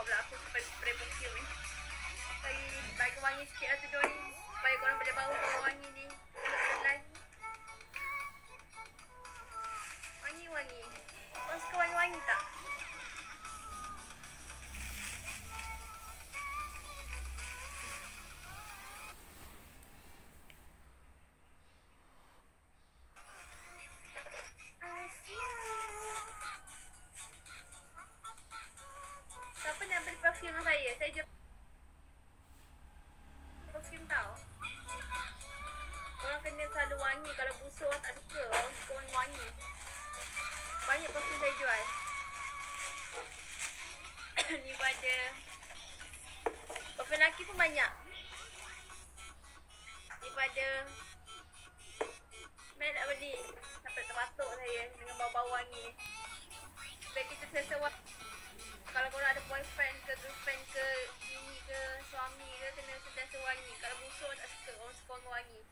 pakai perfume ni. Bagi, bagi wangi sikit lah tudung ni. Supaya korang boleh bau bau wangi ni. Wangi-wangi. Korang suka wangi-wangi tak? Dengan saya? Saya jual perfume tau. Orang kena selalu wangi. Kalau busuk orang tak suka. Orang suka wangi-wangi. Banyak perfume saya jual. Ni pun ada. Perfume lelaki pun banyak. Ni pun ada. Mana nak beli? Sampai terbatuk saya dengan bau-bau wangi. Supaya kita selesa waktu По-моему, они